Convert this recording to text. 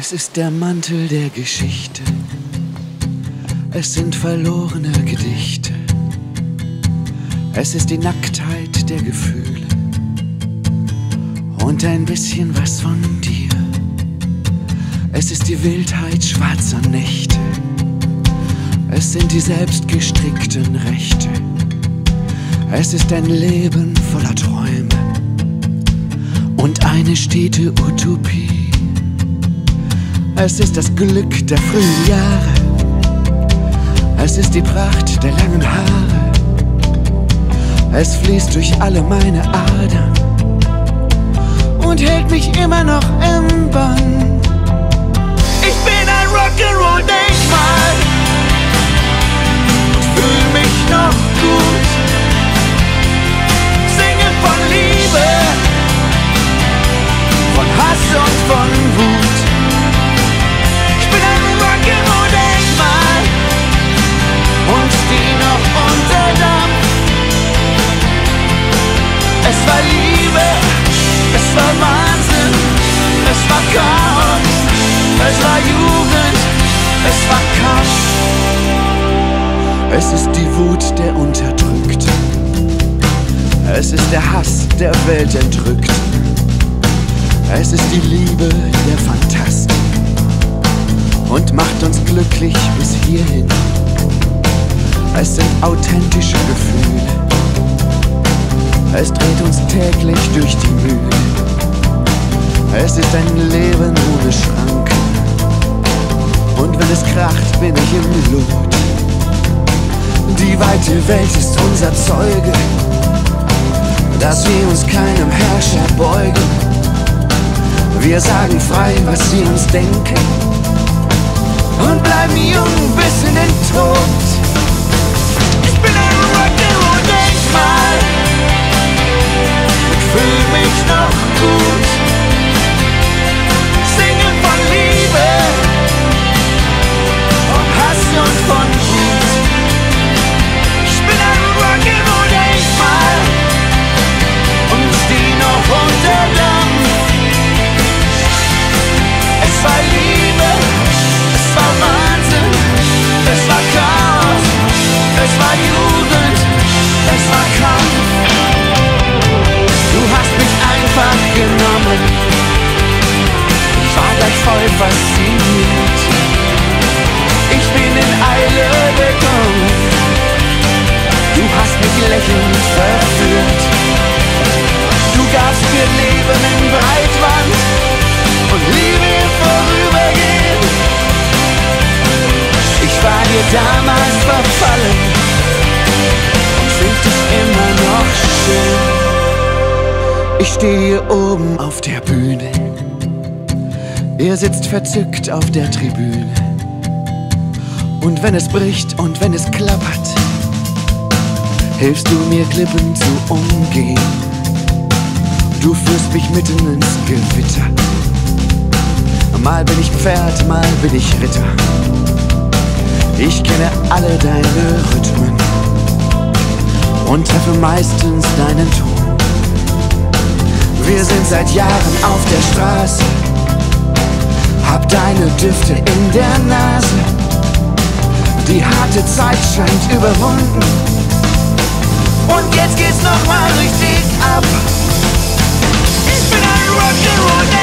Es ist der Mantel der Geschichte. Es sind verlorene Gedichte. Es ist die Nacktheit der Gefühle. Und ein bisschen was von dir. Es ist die Wildheit schwarzer Nächte. Es sind die selbstgestrickten Rechte. Es ist ein Leben voller Träume und eine stete Utopie. Es ist das Glück der frühen Jahre. Es ist die Pracht der langen Haare. Es fließt durch alle meine Adern und hält mich immer noch im Bann. Jugend, es war Kampf. Es ist die Wut der Unterdrückten, es ist der Hass der Welt entrückt, es ist die Liebe der Fantasten und macht uns glücklich bis hierhin. Es sind authentische Gefühle. Es dreht uns täglich durch die Mühle. Es ist ein Leben ohne Schranken. Wenn es kracht, bin ich im Lot. Die weite Welt ist unser Zeuge, dass wir uns keinem Herrscher beugen. Wir sagen frei, was sie uns denken. Und bleiben jung bis in den Tod. Fasziniert. Ich bin in Eile gekommen, du hast mich lächelnd verführt. Du gabst mir Leben in Breitwand und Liebe im Vorübergehen. Ich war dir damals verfallen und find dich immer noch schön. Ich stehe oben auf der Bühne, ihr sitzt verzückt auf der Tribüne. Und wenn es bricht und wenn es klappert, hilfst du mir Klippen zu umgehen. Du führst mich mitten ins Gewitter. Mal bin ich Pferd, mal bin ich Ritter. Ich kenne alle deine Rhythmen und treffe meistens deinen Ton. Wir sind seit Jahren auf der Straße, hab deine Düfte in der Nase. Die harte Zeit scheint überwunden. Und jetzt geht's nochmal richtig ab. Ich bin ein Rock'n'Roll.